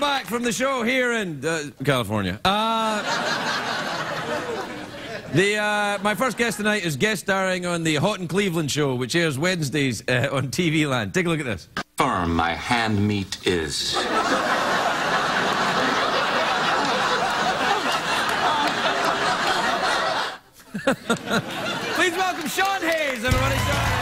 Back from the show here in uh, California. Uh, the uh, my first guest tonight is guest starring on the Hot in Cleveland show, which airs Wednesdays uh, on TV Land. Take a look at this. Firm my hand meat is. Please welcome Sean Hayes, everybody.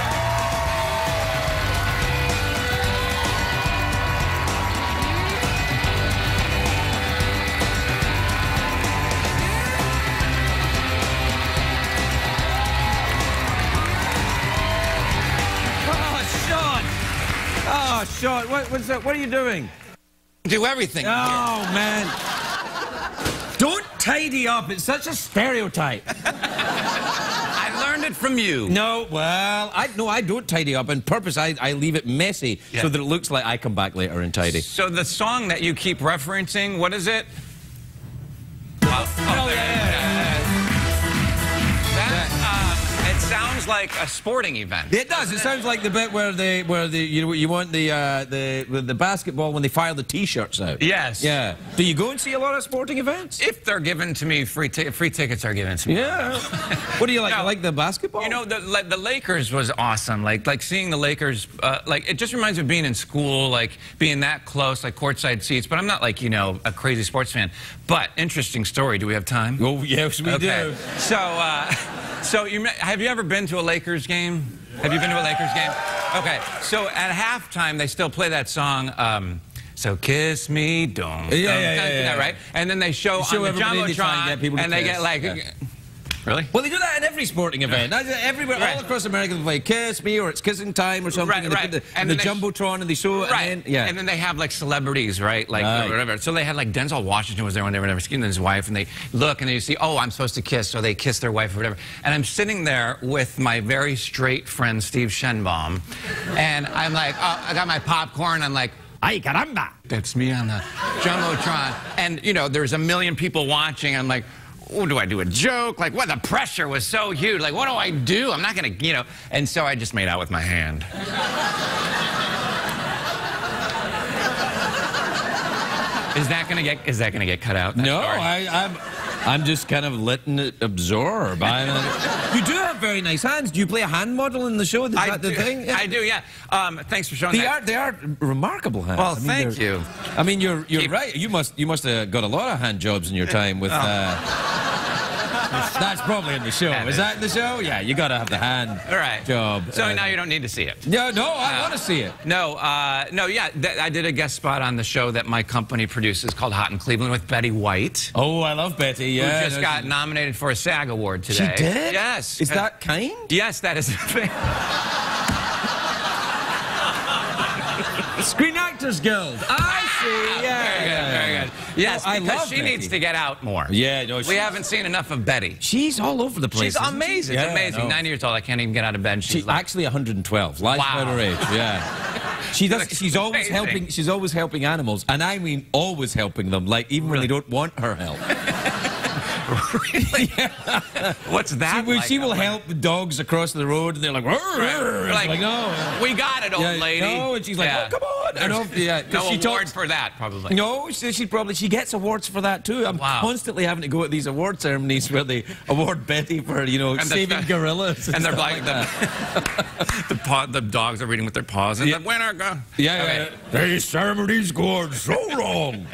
Sean, what, what's that? What are you doing? Do everything. Oh, man. Don't tidy up. It's such a stereotype. I learned it from you. No, well, I no, I don't tidy up on purpose. I, I leave it messy Yeah. so that it looks like I come back later and tidy. So the song that you keep referencing, what is it? Oh, oh, sounds like a sporting event. It does. It sounds like the bit where they where the you know you want the uh, the the basketball when they fire the T-shirts out. Yes. Yeah. Do you go and see a lot of sporting events? If they're given to me, free, free tickets are given to me. Yeah. what do you like? No. You like the basketball? You know, the, like, the Lakers was awesome. Like, like seeing the Lakers, uh, like, it just reminds me of being in school, like, being that close, like, courtside seats. But I'm not, like, you know, a crazy sports fan. But, interesting story. Do we have time? Oh yes, we Okay. do. So, uh, so you have you ever been to a Lakers game? Have you been to a Lakers game? Okay. So at halftime, they still play that song. Um, so kiss me, don't. Yeah, yeah, don't- yeah, yeah, yeah. Right. And then they show, show on the and jumbotron, get people to and they kiss. get like. Yeah. Really? Well, they do that in every sporting event. Everywhere, Right. all across America, they play "Kiss Me" or it's "Kissing Time" or something. Right, and right. the, And the jumbotron and they show it. Right. And then, yeah. And then they have like celebrities, right? Like Right. whatever. So they had like Denzel Washington was there when they were never seen his wife, and they look and they see, oh, I'm supposed to kiss, so they kiss their wife or whatever. And I'm sitting there with my very straight friend Steve Shenbaum, and I'm like, oh, I got my popcorn. I'm like. Ay caramba! That's me on the jumbotron, and you know, there's a million people watching. I'm like, oh, do I do a joke? Like, what? The pressure was so huge. Like, what do I do? I'm not gonna, you know. And so I just made out with my hand. Is that gonna get? Is that gonna get cut out? No, story? I, I'm, I'm just kind of letting it absorb. I, you do have very nice hands. Do you play a hand model in the show? Is I that the do, thing? I do. Yeah. Um, thanks for showing They that. are, they are remarkable hands. Well, I mean, thank you. I mean, you're, you're Keep- right. You must, you must have got a lot of hand jobs in your time with. Uh, that's probably in the show. That Is is. that in the show? Yeah, you got to have the hand All right. job. So Uh, now you don't need to see it. Yeah, no, I Uh, want to see it. No, uh, no, yeah. I did a guest spot on the show that my company produces called Hot in Cleveland with Betty White. Oh, I love Betty. Yeah, Who just no, got she- nominated for a SAG award today. She did? Yes. Is Uh, that kind? Yes, that is. Screen Actors Guild. I see. Yeah, Very good, yeah, very good. Yes, No, I because love she Betty. needs to get out more. Yeah, no, We she's- haven't seen enough of Betty. She's all over the place. She's isn't she? amazing. Yeah, it's amazing. no. 90 years old. I can't even get out of bed. She's She like, actually 112. Lies Wow. about her age. Yeah. She does. looks She's always amazing. helping. She's always helping animals, and I mean always helping them. Like even when they don't want her help. Really? What's that? She, will- like? she will help the dogs across the road, and they're like, "Rrr, rrr." Like, like, no, we got it, old Yeah, lady. no, and she's like, Yeah. "Oh, come on!" And There's off- yeah, no she award talks- for that, probably. No, she, she probably she gets awards for that too. I'm Wow. constantly having to go at these award ceremonies where they award Betty for you know And saving the- gorillas, And they're stuff like, the, the, paw, the dogs are reading with their paws, and Yeah. the winner go. yeah, Okay. yeah. They ceremony scored so wrong.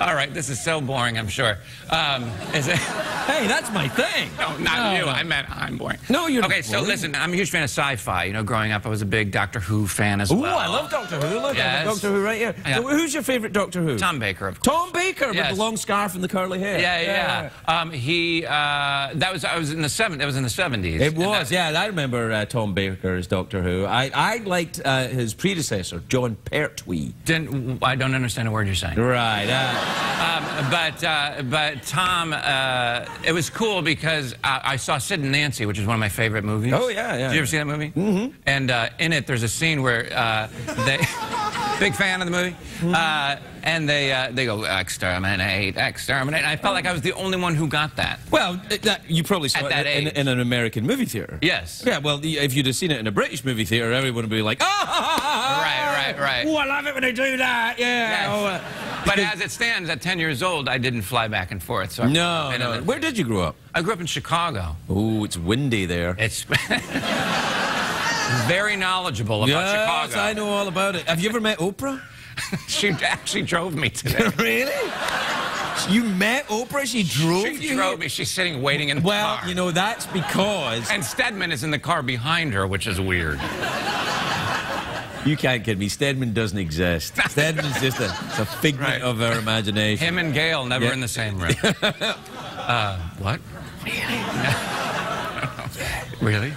All right, this is so boring. I'm sure. Um, is it? hey, that's my thing. No, not you. I meant I'm boring. No, you're Okay, not so listen, I'm a huge fan of sci-fi. You know, growing up, I was a big Doctor Who fan as Ooh, well. I love Doctor Who. Look, Yes. Doctor Who right here. Yeah. So who's your favourite Doctor Who? Tom Baker, of course. Tom Baker with the long scarf and the curly hair. Yeah, yeah. Um, he. Uh, that was. I was in the seven. That was in the 70s. It was, that- yeah. I remember uh, Tom Baker as Doctor Who. I, I liked uh, his predecessor, Jon Pertwee. Didn't. I don't understand a word you're saying. Right. Um, but uh, but Tom, uh, it was cool because I, I saw Sid and Nancy, which is one of my favorite movies. Oh, yeah, yeah. Did you ever see that movie? Mm-hmm. And uh, in it, there's a scene where uh, they, big fan of the movie, Mm-hmm. uh, and they uh, they go exterminate, exterminate. And I felt like I was the only one who got that. well, that, you probably saw At it that in, in an American movie theater. Yes. Yeah, well, if you'd have seen it in a British movie theater, everyone would be like, ah! Right, right, right. Oh, I love it when they do that. Yeah. Yes. Oh, But as it stands, at 10 years old, I didn't fly back and forth. So No, no. Where did you grow up? I grew up in Chicago. Oh, it's windy there. It's very knowledgeable about yes, Chicago. I know all about it. Have you ever met Oprah? She actually drove me today. really? You met Oprah? She drove She you? drove me. She's sitting waiting in the Well, car. you know, that's because and Stedman is in the car behind her, which is weird. You can't kid me. Stedman doesn't exist. Stedman's just a, a figment Right. of our imagination. Him and Gayle never Yeah. in the same room. uh, what? Really? really?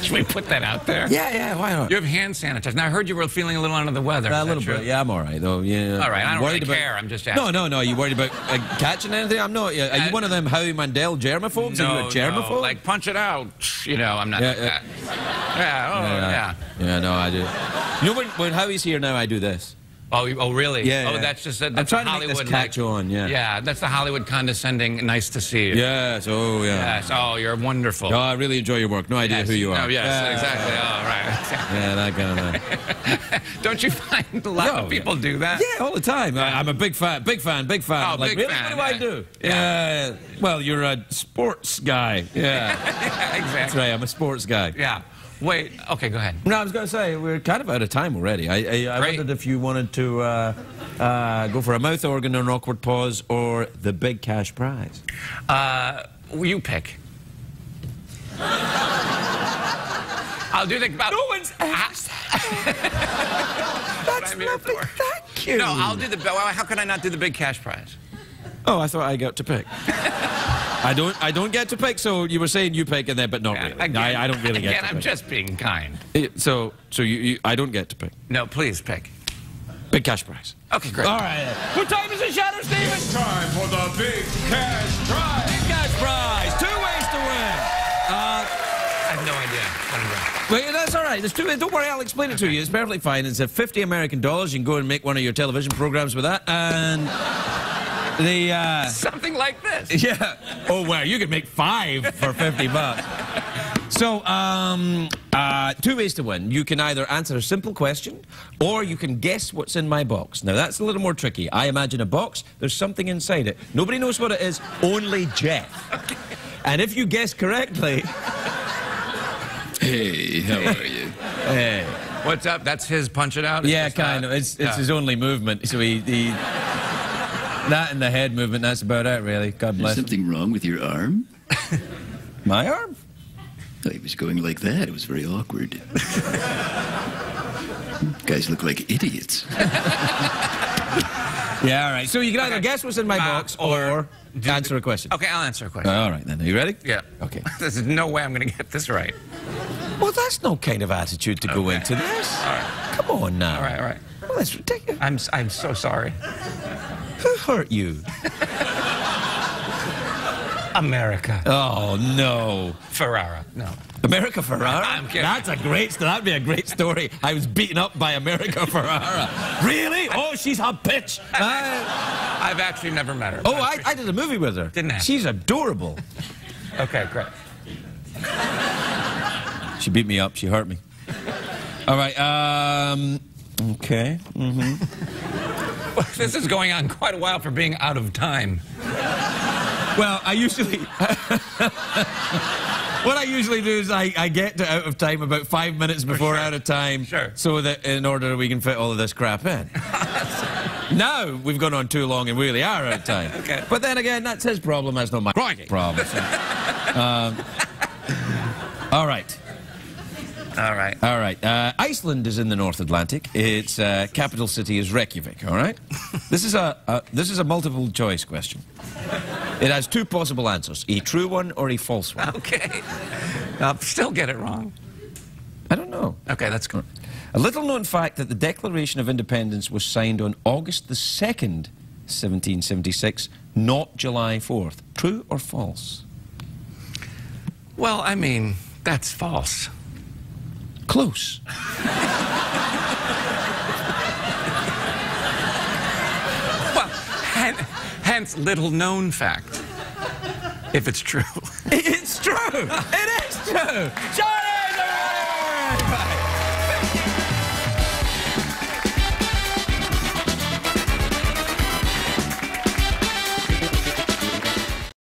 Should we put that out there? Yeah, yeah, why not? You have hand sanitizer. Now, I heard you were feeling a little under the weather. a little bit. Yeah, I'm all right, though. Yeah. All right, I I'm don't worried really about- care. I'm just asking. no, no. No. Are you worried about uh, catching anything? I'm not. Yeah. Are you Uh, one of them Howie Mandel germaphobes? No, Are you a germaphobe? no, like punch it out. You know, I'm not. Yeah, like that. Yeah, oh, yeah. Yeah, no, I do. You know, when, when Howie's here now, I do this. Oh, you- oh, really? Yeah, Oh, yeah. that's just a, I'm that's trying a to make Hollywood this catch like, on, yeah. Yeah, that's the Hollywood condescending. Nice to see you. Yes, oh, yeah. Yes. Oh, you're wonderful. No, I really enjoy your work. No idea Yes. who you are. Oh, yes, Yeah, exactly. Oh, right. Yeah, that kind of thing. Don't you find a lot No, of people do that? Yeah, all the time. I, I'm a big fan, big fan, big fan. Oh, I'm like, big really? fan, What do yeah. I do? Yeah. Well, you're a sports guy. Yeah, that's exactly. right. I'm a sports guy. Yeah. Wait. Okay, go ahead. No, I was going to say we're kind of out of time already. I, I, I wondered if you wanted to uh, uh, go for a mouth organ or an awkward pause or the big cash prize. Uh, you pick. I'll do the. About, No one's asked. That's I mean it lovely. for. Thank you. No, I'll do the. Well, how can I not do the big cash prize? Oh, I thought I got to pick. I don't. I don't get to pick. So you were saying you pick, and then, but not Yeah, really. again- I, I don't really get Again, to I'm pick. just being kind. Eh, So, so you, you, I don't get to pick. No, please pick. Big cash prize. Okay, great. All right. What time is it, Shadoe Steven? Time for the big cash prize. Big cash prize. Two ways to win. Uh, I have no idea. what I'm doing. well, yeah, that's all right. There's two. Don't worry, I'll explain it to you. It's perfectly fine. It's a 50 American dollars. You can go and make one of your television programs with that. And the. Uh, Something like this. Yeah. Oh, wow. You could make five for 50 bucks. So, um, uh, two ways to win. You can either answer a simple question or you can guess what's in my box. Now, that's a little more tricky. I imagine a box, there's something inside it. Nobody knows what it is, only Geoff. And if you guess correctly, Hey, how are you? hey, What's up? That's his punch it out? Yeah, kind of. It's, it's his only movement. So he, he, that and the head movement, that's about it, really. God Is bless him. something wrong with your arm? My arm? Oh, he was going like that. It was very awkward. Guys look like idiots. Yeah, all right. So you can either Okay. guess what's in my Uh, box or or answer a question. Okay, I'll answer a question. All right, then. Are you ready? yeah. Okay. There's no way I'm going to get this right. Well, that's no kind of attitude to go into this. All right. Come on now. All right, all right. Well, that's ridiculous. I'm, s- I'm so sorry. Who hurt you? America. Oh, no. Ferrera. No. America Ferrera? I'm kidding. That's a great story. That'd be a great story. I was beaten up by America Ferrera. really? Oh, she's a bitch. I- I've actually never met her. oh, I, I did a movie with her. Didn't I? She's adorable. Okay, great. She beat me up. She hurt me. All right. Um. Okay. This is going on quite a while for being out of time. Well, I usually. what I usually do is I, I get to out of time about five minutes before sure. out of time. Sure. So that in order we can fit all of this crap in. now we've gone on too long and we really are out of time. Okay. But then again, that's his problem. That's not my problem. So, um, all right. All right. All right. Uh, Iceland is in the North Atlantic. Its uh, capital city is Reykjavik. All right. This is a, a this is a multiple choice question. It has two possible answers: a true one or a false one. Okay. I'll still get it wrong. I don't know. Okay, that's good. A little known fact that the Declaration of Independence was signed on August the 2nd, 1776, not July 4th. True or false? Well, I mean, that's false. Close. Well, hen- hence little known fact. If it's true. It's true. It is true. Shut